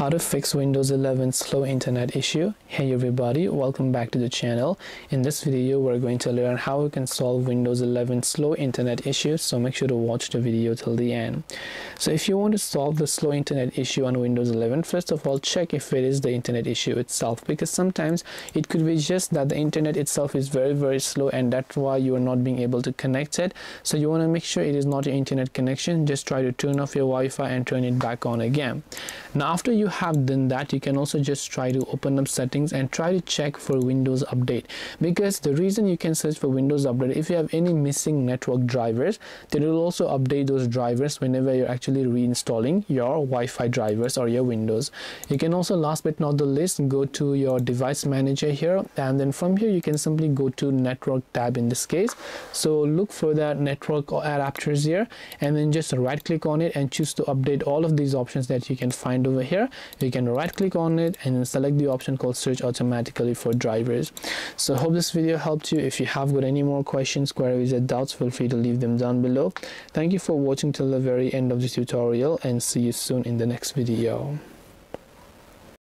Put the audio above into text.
how to fix windows 11 slow internet issue. Hey everybody. Welcome back to the channel. In this video we're going to learn how we can solve windows 11 slow internet issues so make sure to watch the video till the end. So if you want to solve the slow internet issue on windows 11 first of all check if it is the internet issue itself because sometimes it could be just that the internet itself is very very slow and that's why you are not being able to connect it. So you want to make sure it is not your internet connection. Just try to turn off your Wi-Fi and turn it back on again now after you have done that you can also just try to open up settings and try to check for windows update. Because the reason you can search for windows update if you have any missing network drivers then it will also update those drivers whenever you're actually reinstalling your wi-fi drivers or your windows. You can also last but not the least go to your device manager here. And then from here you can simply go to network tab in this case. So look for that network adapters here and then just right click on it and choose to update all of these options that you can find over here. You can right click on it and select the option called search automatically for drivers. So hope this video helped you. If you have got any more questions queries or doubts feel free to leave them down below. Thank you for watching till the very end of the tutorial and see you soon in the next video